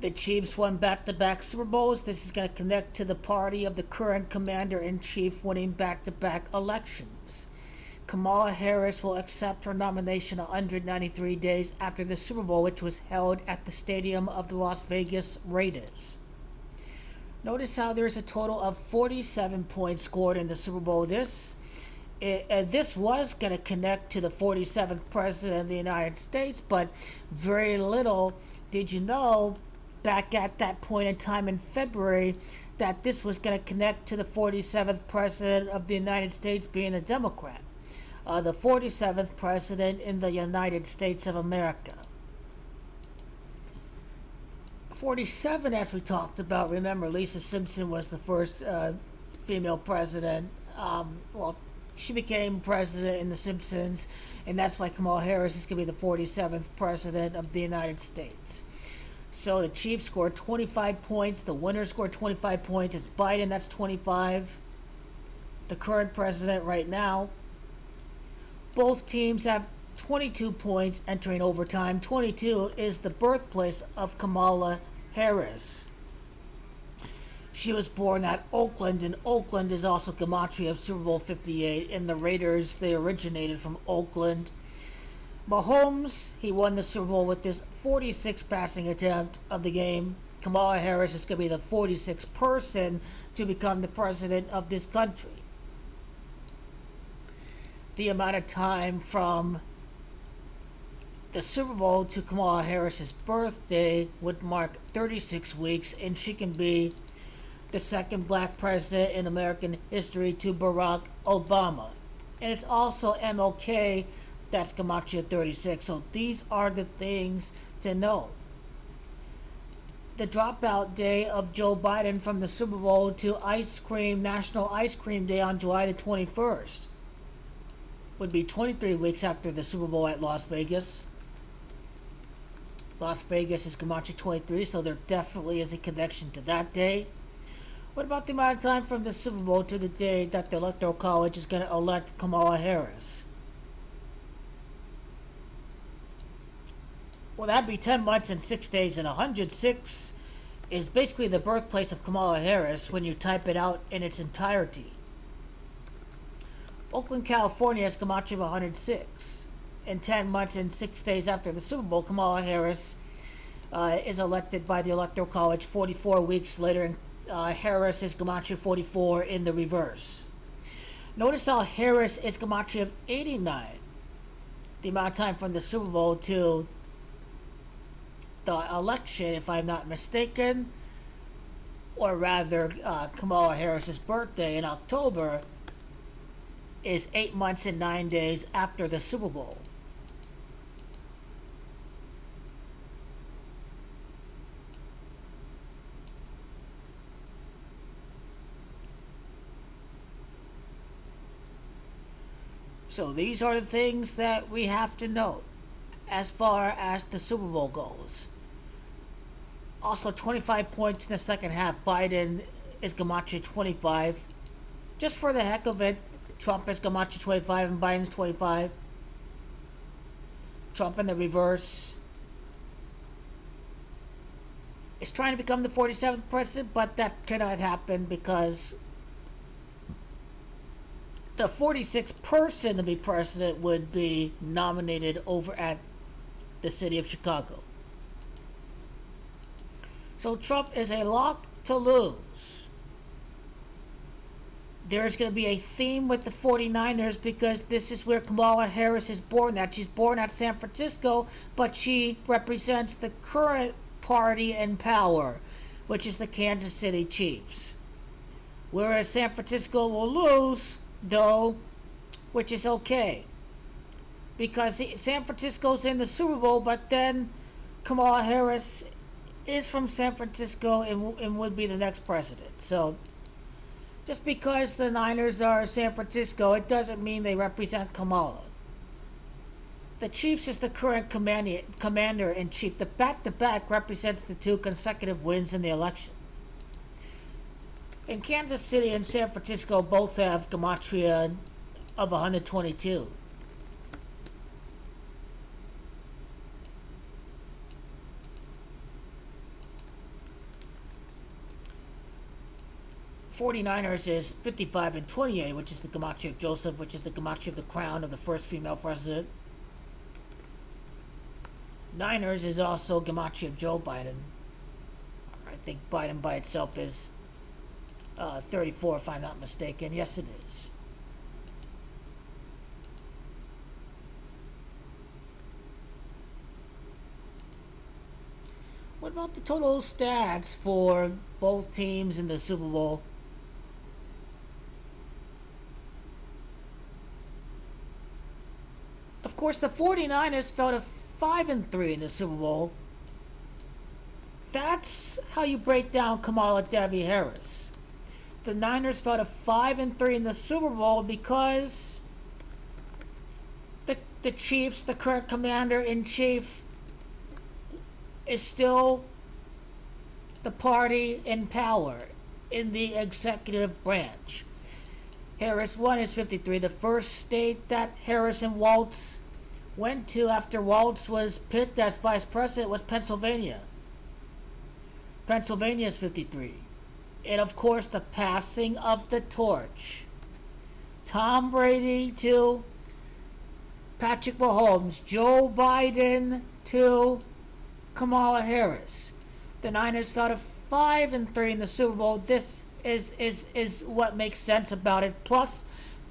The Chiefs won back to back Super Bowls. This is going to connect to the party of the current commander in chief winning back to back elections. Kamala Harris will accept her nomination 193 days after the Super Bowl, which was held at the stadium of the Las Vegas Raiders. Notice how there's a total of 47 points scored in the Super Bowl. This uh, this was going to connect to the 47th president of the United States, but very little did you know back at that point in time in February that this was going to connect to the 47th president of the United States being a Democrat. Uh, the 47th president in the United States of America. 47, as we talked about, remember, Lisa Simpson was the first uh, female president. Um, well, she became president in The Simpsons, and that's why Kamala Harris is going to be the 47th president of the United States. So the Chiefs scored 25 points. The winner scored 25 points. It's Biden, that's 25. The current president right now. Both teams have 22 points entering overtime. 22 is the birthplace of Kamala Harris. She was born at Oakland, and Oakland is also gematria of Super Bowl 58. And the Raiders, they originated from Oakland. Mahomes, he won the Super Bowl with this 46th passing attempt of the game. Kamala Harris is going to be the 46th person to become the president of this country. The amount of time from the Super Bowl to Kamala Harris's birthday would mark 36 weeks, and she can be the second black president in American history to Barack Obama. And it's also MLK that's Gematria 36. So these are the things to know. The dropout day of Joe Biden from the Super Bowl to Ice Cream National Ice Cream Day on July the 21st would be 23 weeks after the Super Bowl at Las Vegas. Las Vegas is Gematria 23, so there definitely is a connection to that day. What about the amount of time from the Super Bowl to the day that the Electoral College is going to elect Kamala Harris? Well, that'd be 10 months and 6 days, and 106 is basically the birthplace of Kamala Harris when you type it out in its entirety. Oakland, California has of 106. In 10 months and 6 days after the Super Bowl, Kamala Harris uh, is elected by the Electoral College 44 weeks later uh, Harris is Gematria 44 in the reverse. Notice how Harris is Gematria of 89. The amount of time from the Super Bowl to the election, if I'm not mistaken, or rather uh, Kamala Harris's birthday in October, is eight months and nine days after the Super Bowl. So these are the things that we have to note as far as the Super Bowl goes. Also, 25 points in the second half. Biden is Gematria 25. Just for the heck of it, Trump is Gematria 25 and Biden's 25. Trump in the reverse is trying to become the 47th president, but that cannot happen because the 46th person to be president would be nominated over at the city of Chicago. So Trump is a lock to lose. There's going to be a theme with the 49ers because this is where Kamala Harris is born at. She's born at San Francisco, but she represents the current party in power, which is the Kansas City Chiefs. Whereas San Francisco will lose, though, which is okay. Because San Francisco's in the Super Bowl, but then Kamala Harris is from San Francisco and, and would be the next president. So, just because the Niners are San Francisco, it doesn't mean they represent Kamala. The Chiefs is the current commander in chief. The back to back represents the two consecutive wins in the election. And Kansas City and San Francisco both have gematria of 122. 49ers is 55 and 28, which is the Gematria of Joseph, which is the Gematria of the crown of the first female president. Niners is also Gematria of Joe Biden. I think Biden by itself is uh, 34, if I'm not mistaken. Yes, it is. What about the total stats for both teams in the Super Bowl? Of course, the 49ers fell to 5 and 3 in the Super Bowl. That's how you break down Kamala Devi Harris. The Niners fell to 5 and 3 in the Super Bowl because the the Chiefs, the current commander in chief is still the party in power in the executive branch. Harris won his 53. The first state that Harris and Walz went to after Walz was picked as vice president was Pennsylvania. Pennsylvania is 53. And of course, the passing of the torch. Tom Brady to Patrick Mahomes, Joe Biden to Kamala Harris. The Niners to five and three in the Super Bowl. This is is is what makes sense about it. Plus,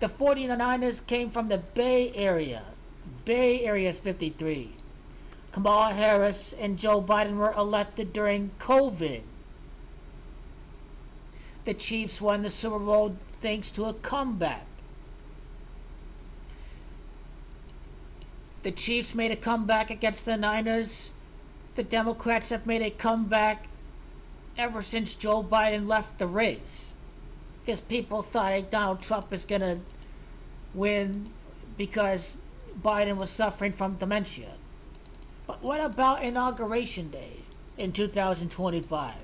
the 49ers came from the Bay Area. Bay Area is 53. Kamala Harris and Joe Biden were elected during COVID. The Chiefs won the Super Bowl thanks to a comeback. The Chiefs made a comeback against the Niners the Democrats have made a comeback ever since Joe Biden left the race. Because people thought hey, Donald Trump is going to win because Biden was suffering from dementia. But what about Inauguration Day in 2025?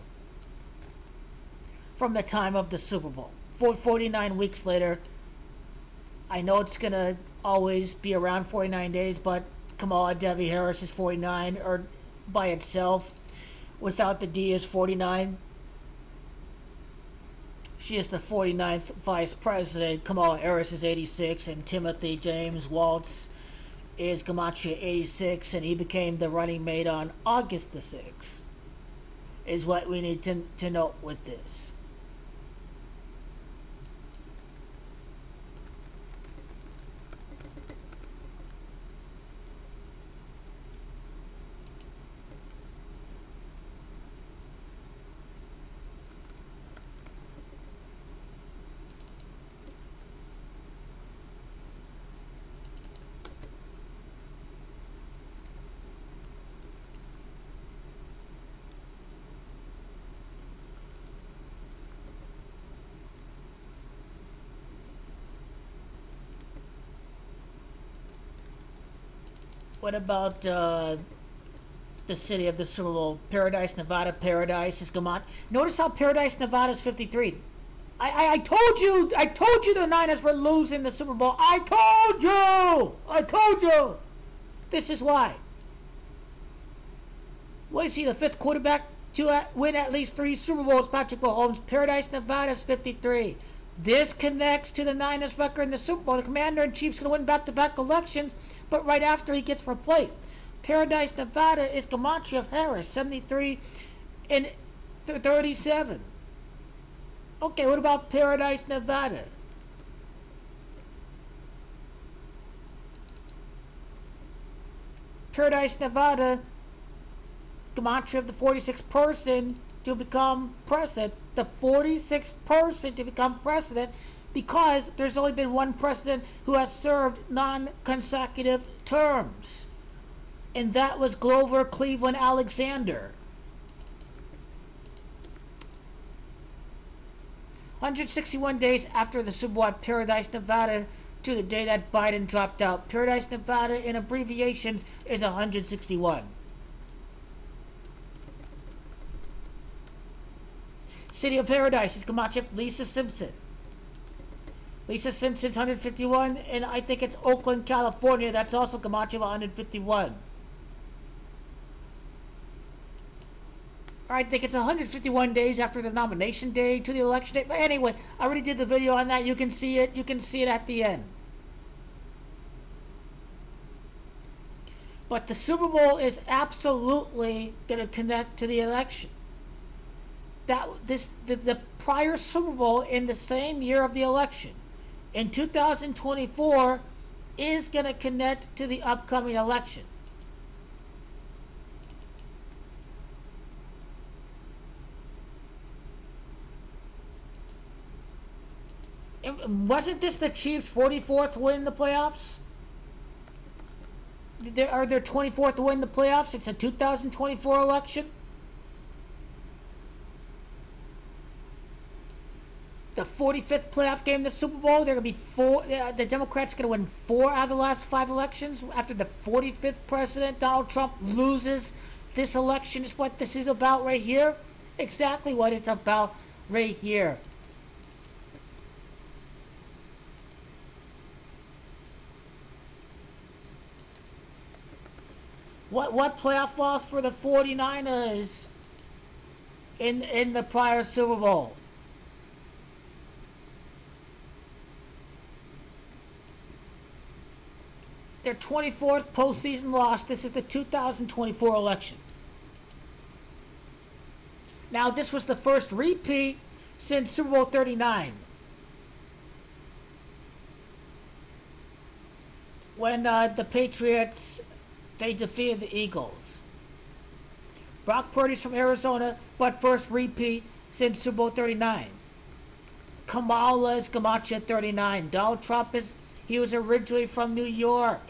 From the time of the Super Bowl. For 49 weeks later, I know it's going to always be around 49 days, but Kamala Devi Harris is 49, or by itself without the D is 49. She is the 49th vice president. Kamala Harris is 86, and Timothy James Walz is Gematria 86, and he became the running mate on August the 6th, is what we need to, to note with this. What about uh, the city of the Super Bowl? Paradise, Nevada. Paradise is Gamont. Notice how Paradise, Nevada is 53. I, I, I told you, I told you the Niners were losing the Super Bowl. I told you! I told you! This is why. What is he, the fifth quarterback to win at least three Super Bowls? Patrick Mahomes. Paradise, Nevada is 53. This connects to the Niners record in the Super Bowl. The Commander in Chief's going to win back-to-back elections, but right after he gets replaced. Paradise, Nevada is Gematria of Harris, 73 and 37. Okay, what about Paradise, Nevada? Paradise, Nevada, Gematria of the 46th person to become president, the 46th person to become president, because there's only been one president who has served non consecutive terms. And that was Grover Cleveland Alexander. 161 days after the at Paradise, Nevada, to the day that Biden dropped out. Paradise, Nevada, in abbreviations, is 161. City of Paradise is Gematria Lisa Simpson. Lisa Simpson's 151, and I think it's Oakland, California. That's also Gematria 151. Or I think it's 151 days after the nomination day to the election day. But anyway, I already did the video on that. You can see it. You can see it at the end. But the Super Bowl is absolutely going to connect to the election. That this the, the prior Super Bowl in the same year of the election in 2024 is going to connect to the upcoming election. Wasn't this the Chiefs' 44th win in the playoffs? There, are their 24th win in the playoffs? It's a 2024 election? The 45th playoff game, the Super Bowl, they're going to be four. Uh, the Democrats going to win four out of the last five elections after the 45th president, Donald Trump, loses this election. Is what this is about right here. Exactly what it's about right here. What what playoff loss for the 49ers in in the prior Super Bowl? Their 24th postseason loss. This is the 2024 election. Now, this was the first repeat since Super Bowl 39. When uh, the Patriots they defeated the Eagles. Brock Purdy's from Arizona, but first repeat since Super Bowl 39. Kamala is at 39. Donald Trump is he was originally from New York.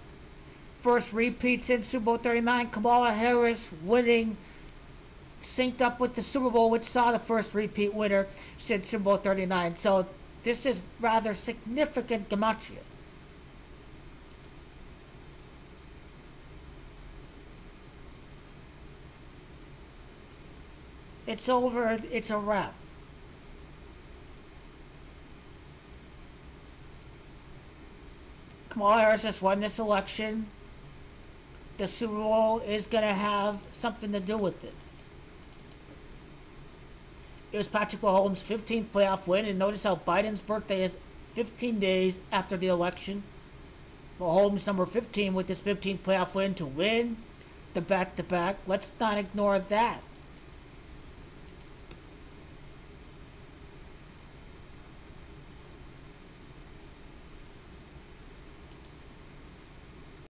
First repeat since Super Bowl 39. Kamala Harris winning, synced up with the Super Bowl, which saw the first repeat winner since Super Bowl 39. So this is rather significant Gamache. It's over. It's a wrap. Kamala Harris has won this election. The Super Bowl is going to have something to do with it. It was Patrick Mahomes' 15th playoff win, and notice how Biden's birthday is 15 days after the election. Mahomes, number 15, with his 15th playoff win to win the back to back. Let's not ignore that.